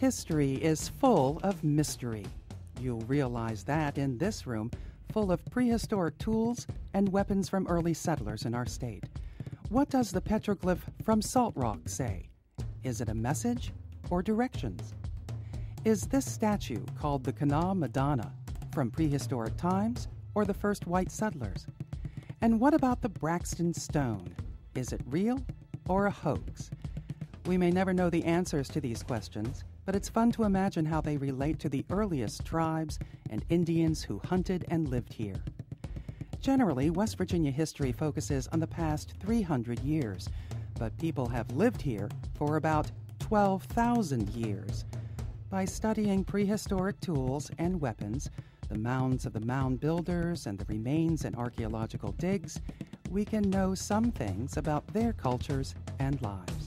History is full of mystery. You'll realize that in this room, full of prehistoric tools and weapons from early settlers in our state. What does the petroglyph from Salt Rock say? Is it a message or directions? Is this statue called the Kanawha Madonna from prehistoric times or the first white settlers? And what about the Braxton Stone? Is it real or a hoax? We may never know the answers to these questions, but it's fun to imagine how they relate to the earliest tribes and Indians who hunted and lived here. Generally, West Virginia history focuses on the past 300 years, but people have lived here for about 12,000 years. By studying prehistoric tools and weapons, the mounds of the mound builders, and the remains in archaeological digs, we can know some things about their cultures and lives.